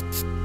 you